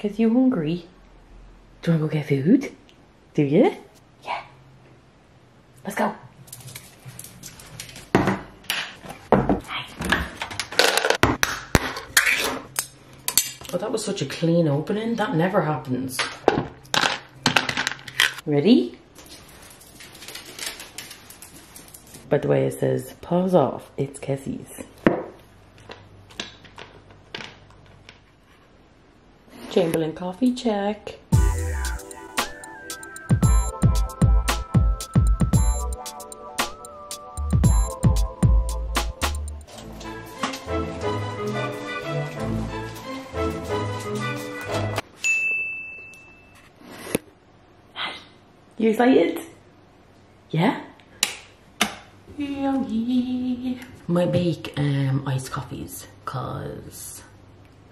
Cause you're hungry? Do you wanna go get food? Do you? Yeah. Let's go. Oh, that was such a clean opening. That never happens. Ready? By the way, it says pause off. It's Kessie's. Chamberlain coffee check. You excited? Yeah? Might make um iced coffees cause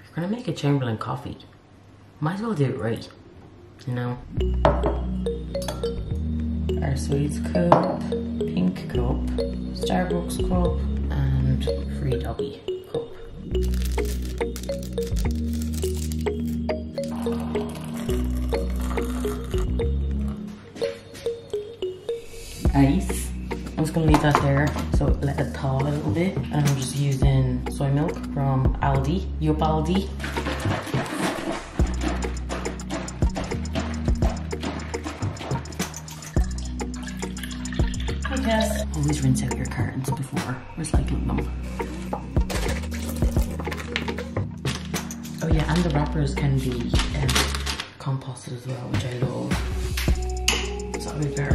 if you're gonna make a Chamberlain coffee. Might as well do it right. You know? Our sweets cup, pink cup, Starbucks cup, and free doggy cup. Ice. I'm just gonna leave that there so let it thaw a little bit. And I'm just using soy milk from Aldi, Yup Aldi. Always rinse out your cartons before recycling them. Oh yeah, and the wrappers can be um, composted as well, which I love. So I'll be fair.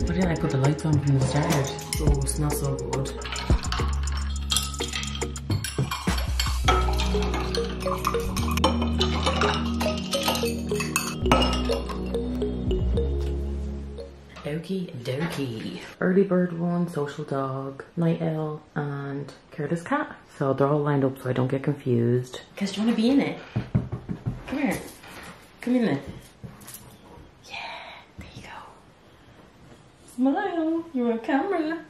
Why didn't I put the lights on from the start? Oh, it's not so good. Okie dokie. Early bird one, social dog, night owl, and careless cat. So they're all lined up so I don't get confused. Cause do you wanna be in it? Come here. Come in there. Yeah, there you go. Smile, you're on camera.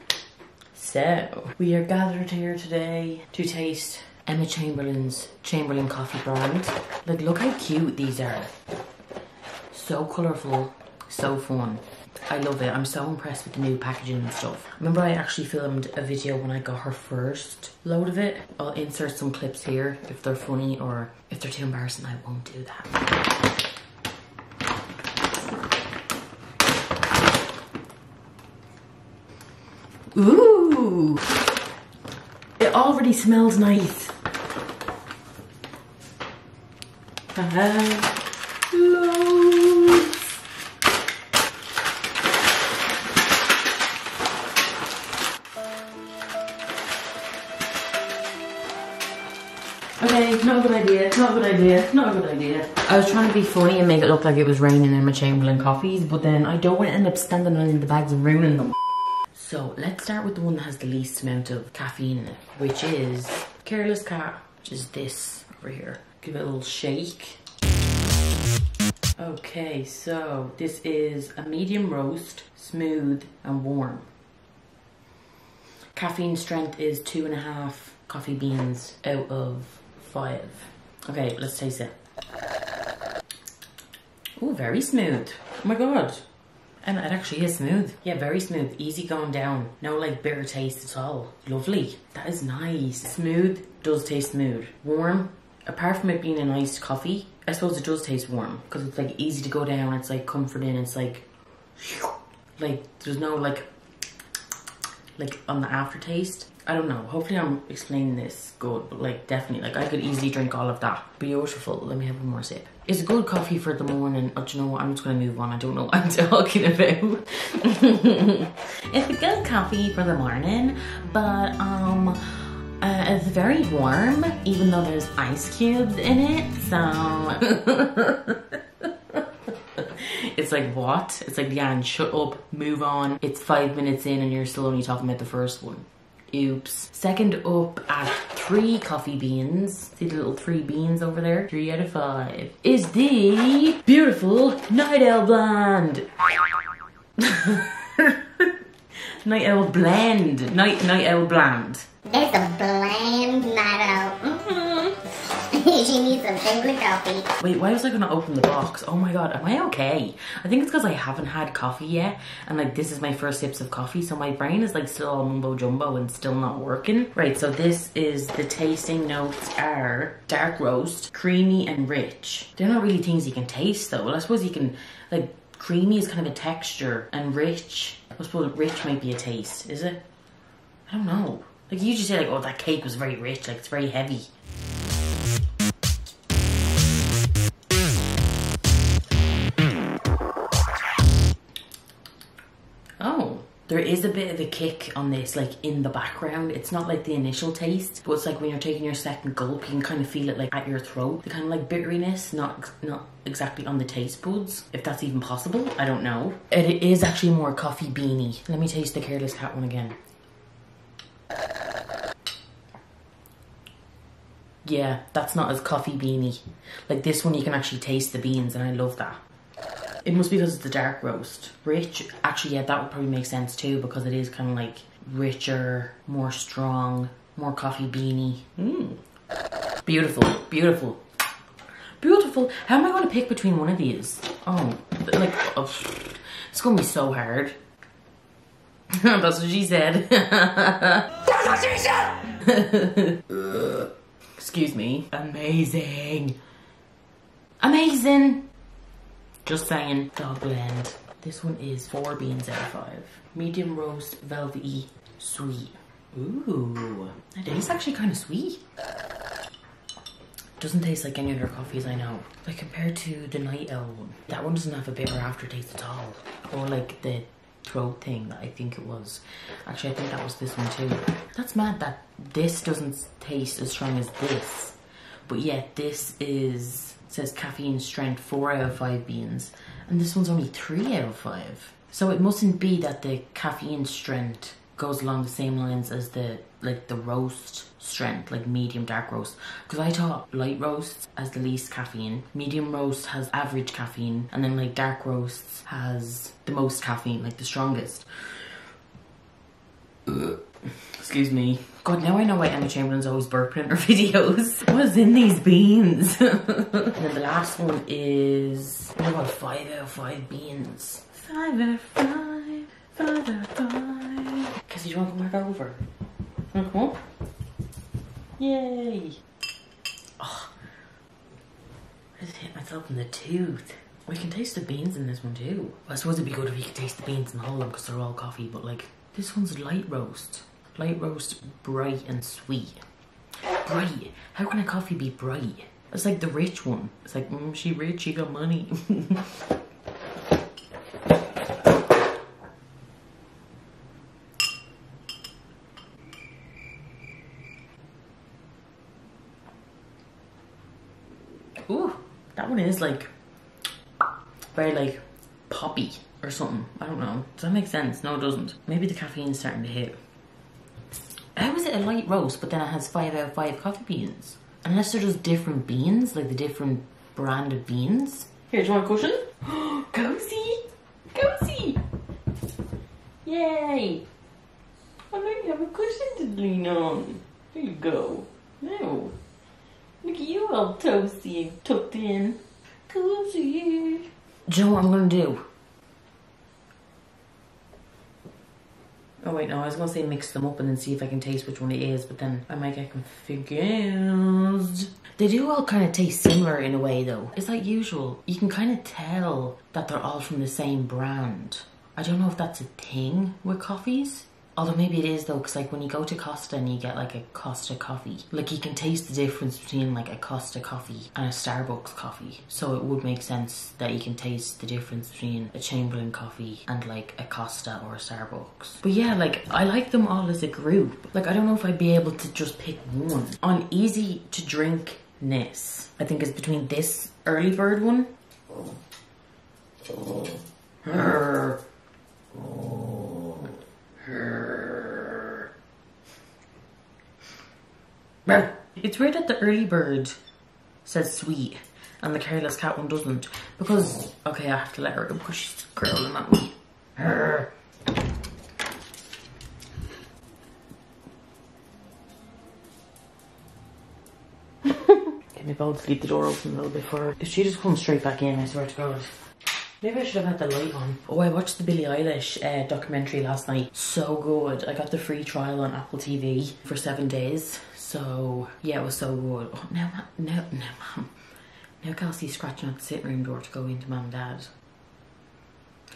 So, we are gathered here today to taste Emma Chamberlain's Chamberlain Coffee brand. Like, look how cute these are. So colourful, so fun. I love it. I'm so impressed with the new packaging and stuff. Remember I actually filmed a video when I got her first load of it. I'll insert some clips here if they're funny or if they're too embarrassing, I won't do that. Ooh! It already smells nice. Uh, not a good idea, not a good idea, not a good idea. I was trying to be funny and make it look like it was raining in my Chamberlain coffees, but then I don't want to end up standing on the bags and ruining them. So let's start with the one that has the least amount of caffeine in it, which is Careless Cat, which is this over here. Give it a little shake. Okay, so this is a medium roast, smooth and warm. Caffeine strength is two and a half coffee beans out of five. Okay, let's taste it. Oh, very smooth. Oh my god. And it actually is smooth. Yeah, very smooth. Easy going down. No like bitter taste at all. Lovely. That is nice. Smooth does taste smooth. Warm. Apart from it being an iced coffee, I suppose it does taste warm because it's like easy to go down. It's like comforting. It's like, like there's no like, like on the aftertaste. I don't know. Hopefully I'm explaining this good, but like definitely, like I could easily drink all of that. Beautiful. Let me have one more sip. It's a good coffee for the morning. Oh, do you know what? I'm just gonna move on. I don't know what I'm talking about. it's a good coffee for the morning, but um, uh, it's very warm, even though there's ice cubes in it. So. It's like what? It's like Leanne, shut up, move on. It's five minutes in and you're still only talking about the first one. Oops. Second up at three coffee beans. See the little three beans over there? Three out of five. Is the beautiful Night Owl Blend. Night Owl Blend. Night Night Owl Blend. It's a bland night out. Coffee. Wait, why was I gonna open the box? Oh my god, am I okay? I think it's because I haven't had coffee yet, and like this is my first sips of coffee, so my brain is like still all mumbo jumbo and still not working. Right, so this is the tasting notes are dark roast, creamy and rich. They're not really things you can taste though. Well, I suppose you can like creamy is kind of a texture, and rich. I suppose rich might be a taste, is it? I don't know. Like you usually say like, oh, that cake was very rich, like it's very heavy. There is a bit of a kick on this, like in the background. It's not like the initial taste, but it's like when you're taking your second gulp, you can kind of feel it like at your throat. The kind of like bitteriness, not not exactly on the taste buds, if that's even possible. I don't know. It is actually more coffee beany. Let me taste the Careless Cat one again. Yeah, that's not as coffee beany. Like this one, you can actually taste the beans, and I love that. It must be because it's the dark roast. Rich, actually, yeah, that would probably make sense too because it is kind of like richer, more strong, more coffee beany. Mm. Beautiful, beautiful, beautiful. How am I going to pick between one of these? Oh, like, oh, it's going to be so hard. That's what she said. That's what she said! Excuse me. Amazing. Amazing. Just saying. Dog blend. This one is four beans out of five. Medium roast, velvety, sweet. Ooh, it is actually kind of sweet. Doesn't taste like any other coffees I know. Like compared to the Night Owl one, that one doesn't have a bitter aftertaste at all. Or like the throat thing that I think it was. Actually, I think that was this one too. That's mad that this doesn't taste as strong as this. But yet this is, says caffeine strength 4 out of 5 beans. And this one's only 3 out of 5. So it mustn't be that the caffeine strength goes along the same lines as the like the roast strength, like medium dark roast. Because I thought light roast has the least caffeine, medium roast has average caffeine, and then like dark roasts has the most caffeine, like the strongest. Excuse me. God, now I know why Emma Chamberlain's always burping in her videos. What's in these beans? and then the last one is, oh my god, five out of five beans. Five out of five, five out of five. Cassie, do you want to come back over? Want to come up? Yay. Oh, I just hit myself in the tooth. We can taste the beans in this one too. I suppose it'd be good if you could taste the beans in all of them because they're all coffee, but like, this one's light roast. Light roast, bright and sweet. Bright. How can a coffee be bright? It's like the rich one. It's like, mm, she rich, she got money. Ooh, that one is like very like poppy or something. I don't know. Does that make sense? No, it doesn't. Maybe the caffeine's starting to hit. It a light roast, but then it has five out of five coffee beans? Unless they're just different beans, like the different brand of beans. Here, do you want a cushion? Cozy! Cozy! Yay! Oh, now you have a cushion to lean on. There you go. Now, look at you all toasty and tucked in. Cozy. Do you know what I'm gonna do? Oh wait, no, I was gonna say mix them up and then see if I can taste which one it is, but then I might get confused. They do all kind of taste similar in a way though. It's like usual. You can kind of tell that they're all from the same brand. I don't know if that's a thing with coffees. Although maybe it is though, because like when you go to Costa and you get like a Costa coffee, like you can taste the difference between like a Costa coffee and a Starbucks coffee. So it would make sense that you can taste the difference between a Chamberlain coffee and like a Costa or a Starbucks. But yeah, like I like them all as a group. Like I don't know if I'd be able to just pick one. On easy to drinkness, I think it's between this early bird one. It's weird that the early bird says sweet and the careless cat one doesn't. Because, okay, I have to let her go because she's growling at me. Give me both leave the door open a little bit for her. If she just comes straight back in, I swear to God. Maybe I should have had the light on. Oh, I watched the Billie Eilish uh, documentary last night. So good. I got the free trial on Apple TV for seven days. So, yeah, it was so good. Oh, now, Ma- now, now, Mum. Now Kelsey's scratching at the sitting room door to go into Mum and Dad.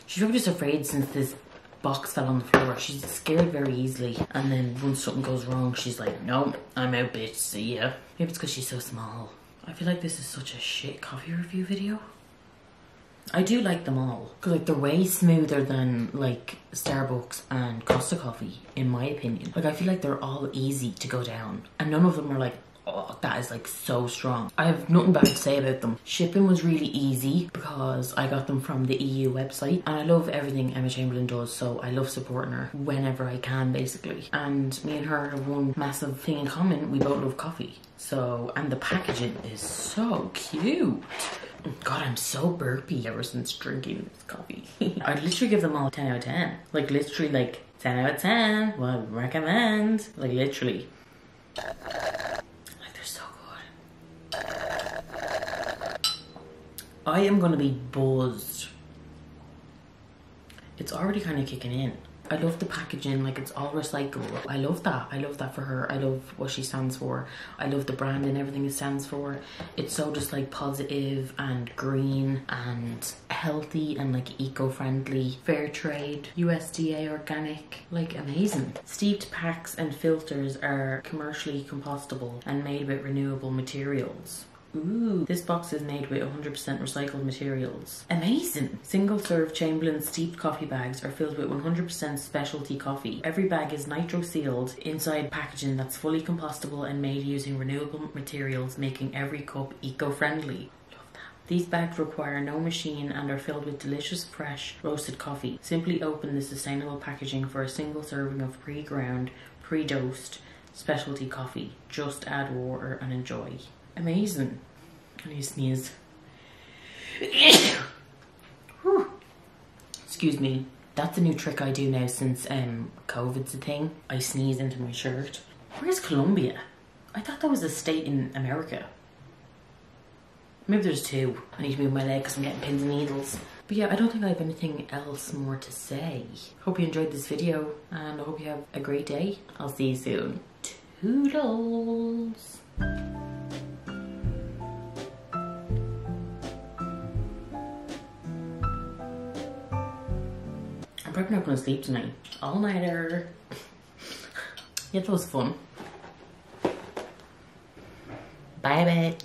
She's probably just afraid since this box fell on the floor. She's scared very easily. And then once something goes wrong, she's like, no, I'm out, bitch. See ya. Maybe it's because she's so small. I feel like this is such a shit coffee review video. I do like them all because like they're way smoother than like Starbucks and Costa Coffee, in my opinion. Like I feel like they're all easy to go down, and none of them are like, oh, that is like so strong. I have nothing bad to say about them. Shipping was really easy because I got them from the EU website, and I love everything Emma Chamberlain does. So I love supporting her whenever I can, basically. And me and her have one massive thing in common: we both love coffee. So and the packaging is so cute. God, I'm so burpy ever since drinking this coffee. I'd literally give them all 10 out of 10. Like, literally, like, 10 out of 10. Would recommend. Like, literally. Like, they're so good. I am gonna be buzzed. It's already kind of kicking in. I love the packaging, like it's all recyclable. I love that. I love that for her. I love what she stands for. I love the brand and everything it stands for. It's so just like positive and green and healthy and like eco-friendly, fair trade, USDA organic, like amazing. Steeped packs and filters are commercially compostable and made with renewable materials. Ooh, this box is made with 100% recycled materials. Amazing! Single serve Chamberlain steeped coffee bags are filled with 100% specialty coffee. Every bag is nitro sealed inside packaging that's fully compostable and made using renewable materials, making every cup eco friendly. These bags require no machine and are filled with delicious fresh roasted coffee. Simply open the sustainable packaging for a single serving of pre ground, pre dosed specialty coffee. Just add water and enjoy. Amazing. I need to sneeze. Excuse me. That's a new trick I do now since um COVID's a thing. I sneeze into my shirt. Where's Colombia? I thought that was a state in America. Maybe there's two. I need to move my leg because I'm getting pins and needles. But yeah, I don't think I have anything else more to say. Hope you enjoyed this video and I hope you have a great day. I'll see you soon. Toodles. Probably not gonna sleep tonight. All nighter. yeah, that was fun. Bye, bitch.